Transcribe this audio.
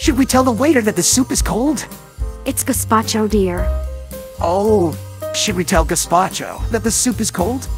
Should we tell the waiter that the soup is cold? It's gazpacho, dear. Oh, should we tell Gazpacho that the soup is cold?